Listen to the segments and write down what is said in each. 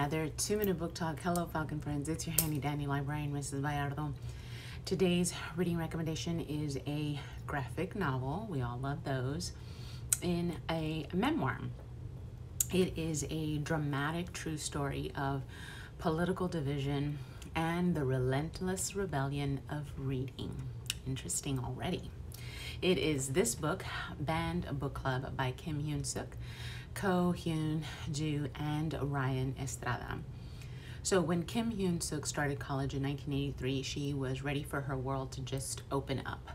another two minute book talk. Hello, Falcon friends. It's your handy dandy librarian, Mrs. Bayardo. Today's reading recommendation is a graphic novel. We all love those. In a memoir. It is a dramatic true story of political division and the relentless rebellion of reading. Interesting already. It is this book, Banned Book Club by Kim Hyun Suk, Ko Hyun Ju, and Ryan Estrada. So when Kim Hyun Suk started college in 1983, she was ready for her world to just open up.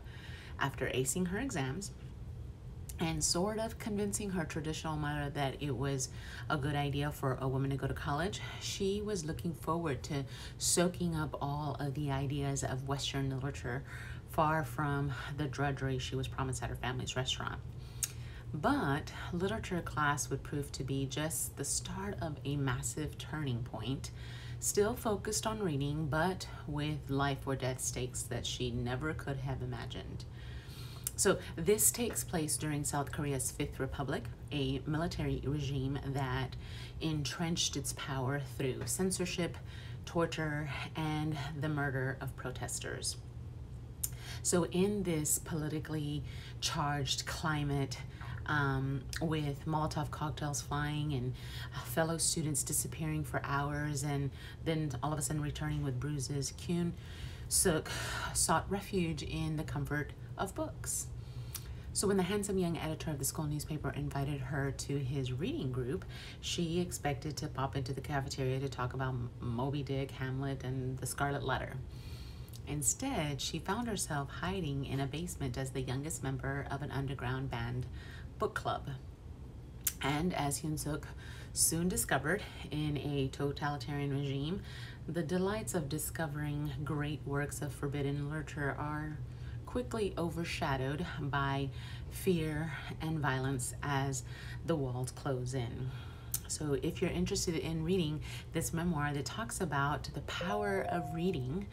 After acing her exams, and sort of convincing her traditional mother that it was a good idea for a woman to go to college, she was looking forward to soaking up all of the ideas of Western literature far from the drudgery she was promised at her family's restaurant. But literature class would prove to be just the start of a massive turning point, still focused on reading, but with life or death stakes that she never could have imagined. So this takes place during South Korea's Fifth Republic, a military regime that entrenched its power through censorship, torture, and the murder of protesters. So in this politically charged climate, um, with Molotov cocktails flying and fellow students disappearing for hours and then all of a sudden returning with bruises, Hyun Suk sought refuge in the comfort of books. So when the handsome young editor of the school newspaper invited her to his reading group, she expected to pop into the cafeteria to talk about Moby Dick, Hamlet, and the Scarlet Letter. Instead, she found herself hiding in a basement as the youngest member of an underground banned book club. And as Hyun Suk soon discovered in a totalitarian regime, the delights of discovering great works of forbidden literature are quickly overshadowed by fear and violence as the walls close in. So if you're interested in reading this memoir that talks about the power of reading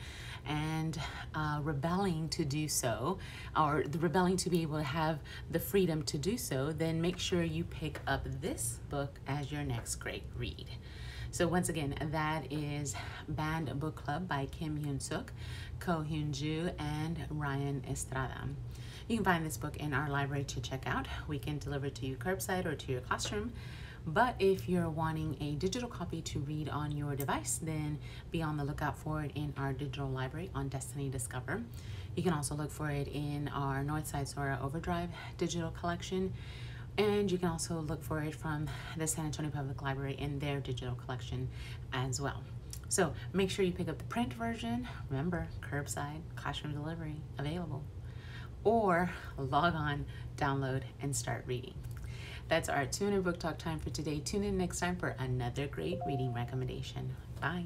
and uh, rebelling to do so, or the rebelling to be able to have the freedom to do so, then make sure you pick up this book as your next great read. So once again, that is Banned Book Club by Kim Hyun Suk, Ko Hyun Ju, and Ryan Estrada. You can find this book in our library to check out. We can deliver it to you curbside or to your classroom. But if you're wanting a digital copy to read on your device, then be on the lookout for it in our digital library on Destiny Discover. You can also look for it in our Northside Sora Overdrive digital collection. And you can also look for it from the San Antonio Public Library in their digital collection as well. So make sure you pick up the print version. Remember, curbside, classroom delivery available. Or log on, download, and start reading. That's our Tune In Book Talk time for today. Tune in next time for another great reading recommendation. Bye.